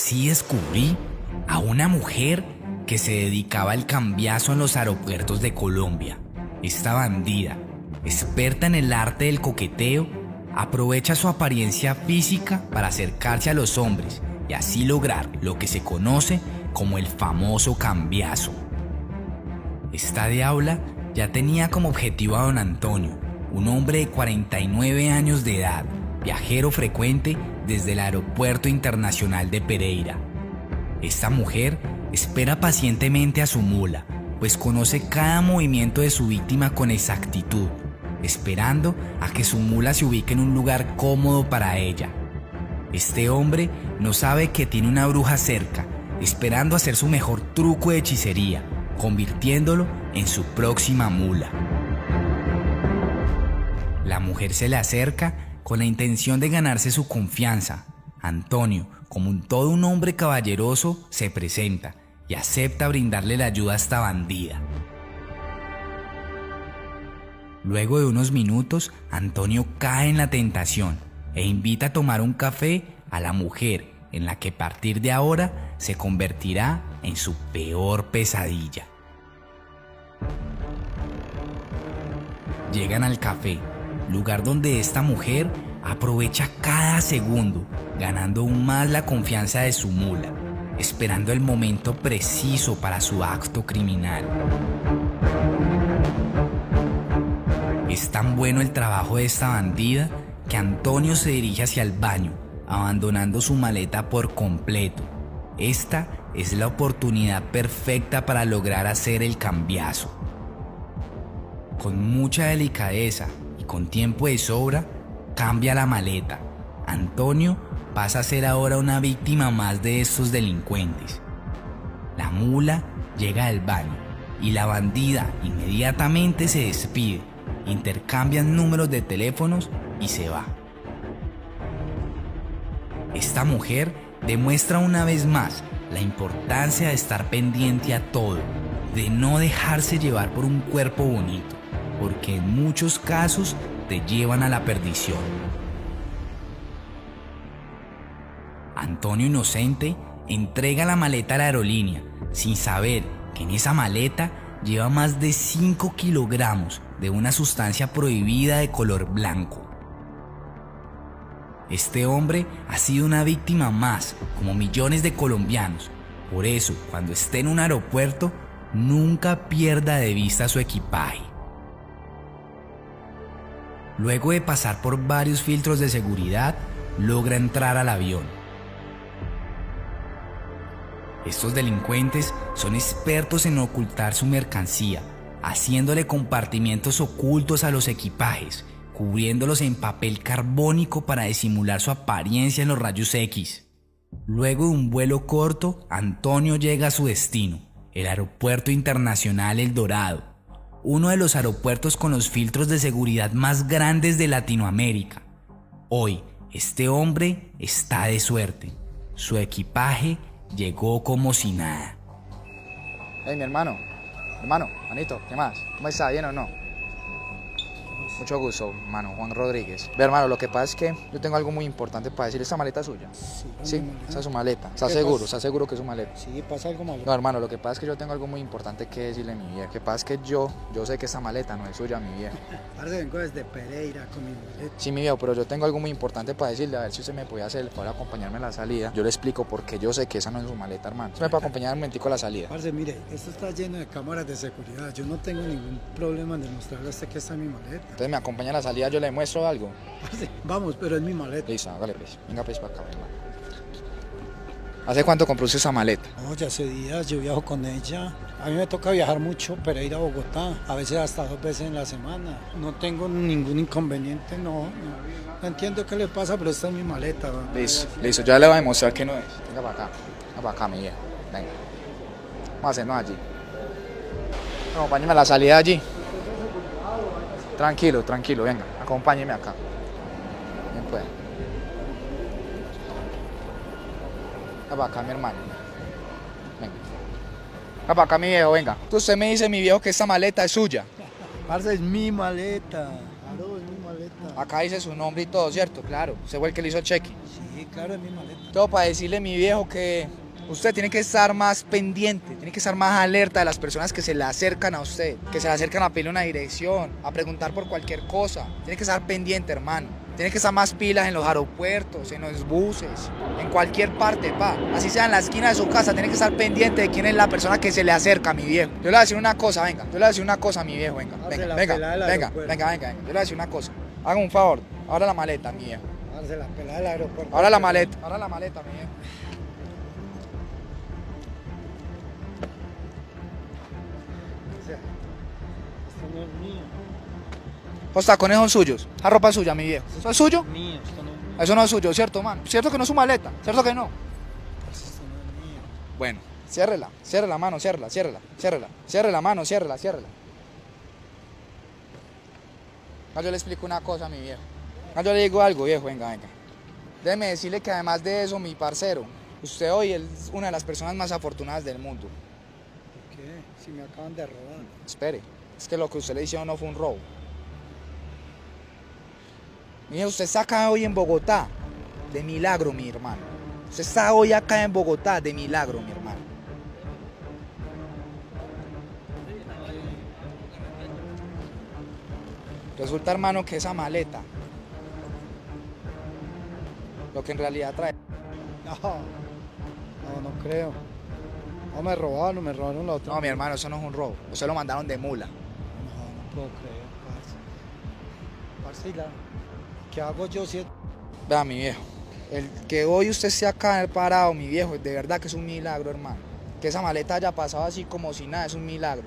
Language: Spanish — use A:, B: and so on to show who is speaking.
A: así descubrí a una mujer que se dedicaba al cambiazo en los aeropuertos de Colombia. Esta bandida, experta en el arte del coqueteo, aprovecha su apariencia física para acercarse a los hombres y así lograr lo que se conoce como el famoso cambiazo. Esta diabla ya tenía como objetivo a don Antonio, un hombre de 49 años de edad, viajero frecuente desde el Aeropuerto Internacional de Pereira. Esta mujer espera pacientemente a su mula, pues conoce cada movimiento de su víctima con exactitud, esperando a que su mula se ubique en un lugar cómodo para ella. Este hombre no sabe que tiene una bruja cerca, esperando hacer su mejor truco de hechicería, convirtiéndolo en su próxima mula. La mujer se le acerca con la intención de ganarse su confianza. Antonio, como un todo un hombre caballeroso, se presenta y acepta brindarle la ayuda a esta bandida. Luego de unos minutos, Antonio cae en la tentación e invita a tomar un café a la mujer en la que a partir de ahora se convertirá en su peor pesadilla. Llegan al café, lugar donde esta mujer aprovecha cada segundo, ganando aún más la confianza de su mula, esperando el momento preciso para su acto criminal. Es tan bueno el trabajo de esta bandida que Antonio se dirige hacia el baño, abandonando su maleta por completo. Esta es la oportunidad perfecta para lograr hacer el cambiazo. Con mucha delicadeza con tiempo de sobra, cambia la maleta. Antonio pasa a ser ahora una víctima más de estos delincuentes. La mula llega al baño y la bandida inmediatamente se despide, intercambian números de teléfonos y se va. Esta mujer demuestra una vez más la importancia de estar pendiente a todo, de no dejarse llevar por un cuerpo bonito, porque en muchos casos te llevan a la perdición. Antonio Inocente entrega la maleta a la aerolínea sin saber que en esa maleta lleva más de 5 kilogramos de una sustancia prohibida de color blanco. Este hombre ha sido una víctima más, como millones de colombianos. Por eso, cuando esté en un aeropuerto, nunca pierda de vista su equipaje. Luego de pasar por varios filtros de seguridad, logra entrar al avión. Estos delincuentes son expertos en ocultar su mercancía, haciéndole compartimientos ocultos a los equipajes, cubriéndolos en papel carbónico para disimular su apariencia en los rayos X. Luego de un vuelo corto, Antonio llega a su destino, el Aeropuerto Internacional El Dorado, uno de los aeropuertos con los filtros de seguridad más grandes de Latinoamérica. Hoy, este hombre está de suerte. Su equipaje llegó como si nada.
B: Hey, mi hermano, hermano, manito, ¿qué más? ¿Cómo está? ¿Bien o no? Mucho gusto, hermano, Juan Rodríguez. Ve, hermano, lo que pasa es que yo tengo algo muy importante para decir. ¿Esta maleta es suya? Sí. esa es su maleta. ¿Está seguro? ¿Está seguro que es su maleta?
C: Sí, pasa algo malo.
B: No, hermano, lo que pasa es que yo tengo algo muy importante que decirle a mi vieja. Lo que pasa es que yo, yo sé que esta maleta no es suya, mi vieja.
C: Ahora vengo desde Pereira con mi maleta.
B: Sí, mi viejo, pero yo tengo algo muy importante para decirle. A ver si usted me puede hacer el favor de acompañarme a la salida. Yo le explico por qué yo sé que esa no es su maleta, hermano. ¿Usted me puede acompañar un momentico a la salida?
C: Parce, mire, esto está lleno de cámaras de seguridad. Yo no tengo ningún problema en demostrarle a usted que está en mi maleta.
B: Entonces me acompaña a la salida, yo le muestro algo.
C: Vamos, pero es mi maleta.
B: Listo, hágale pues. Venga pues para acá, hermano. ¿Hace cuánto compró usted esa maleta?
C: No, ya hace días yo viajo con ella. A mí me toca viajar mucho, Pereira a Bogotá, a veces hasta dos veces en la semana. No tengo ningún inconveniente, no. No, No entiendo qué le pasa, pero esta es mi maleta. ¿no?
B: Listo, listo, ya le voy a demostrar que no es. Venga para acá, venga para acá, mi vieja. Venga. Vamos a hacernos allí. Acompáñeme a la salida allí. Tranquilo, tranquilo, venga, acompáñeme acá. Bien pues. Para acá, mi hermano. Venga. Venga para acá, mi viejo, venga. Usted me dice, mi viejo, que esta maleta es suya.
C: Parce, es mi maleta. Claro, es mi maleta.
B: Acá dice su nombre y todo, ¿cierto? Claro. Usted fue el que le hizo el cheque.
C: Sí, claro, es mi maleta.
B: Todo para decirle, mi viejo, que usted tiene que estar más pendiente, tiene que estar más alerta de las personas que se le acercan a usted, que se le acercan a pedirle una dirección, a preguntar por cualquier cosa. Tiene que estar pendiente, hermano. Tiene que estar más pilas en los aeropuertos, en los buses, en cualquier parte, pa. Así sea en la esquina de su casa, tiene que estar pendiente de quién es la persona que se le acerca, mi viejo. Yo le voy a decir una cosa, venga. Yo le voy a decir una cosa, mi viejo, venga. Venga, venga, venga, venga, venga, venga. Yo le voy a decir una cosa. Haga un favor. Ahora la maleta, mi viejo. Ahora la maleta. Ahora la maleta, mi viejo.
C: Sea, esto no es mío.
B: Los tacones son suyos. La ropa es suya, mi viejo. ¿Eso es suyo?
C: Mío, esto no es mío.
B: Eso no es suyo, ¿cierto, man? ¿Cierto que no es su maleta? ¿Cierto que no?
C: Esto no es mío.
B: Bueno, ciérrela, ciérrela, mano, ciérrela, ciérrela, ciérrela, ciérrela, mano, ciérrela, ciérrela. Ah, yo le explico una cosa a mi viejo. Ah, yo le digo algo, viejo, venga, venga. Déjeme decirle que además de eso, mi parcero, usted hoy es una de las personas más afortunadas del mundo.
C: Si me acaban de robar.
B: Espere, es que lo que usted le hicieron no fue un robo. Mire, usted está acá hoy en Bogotá, de milagro, mi hermano. Usted está hoy acá en Bogotá, de milagro, mi hermano. Resulta, hermano, que esa maleta, lo que en realidad trae,
C: No, no, no creo. No me robaron, me robaron la otra.
B: no, mi hermano, eso no es un robo. Usted lo mandaron de mula.
C: No, no puedo creer, parce. Parce, ¿y la- ¿qué hago yo si
B: Vea, mi viejo, el que hoy usted esté acá parado, mi viejo, de verdad que es un milagro, hermano. Que esa maleta haya pasado así como si nada, es un milagro.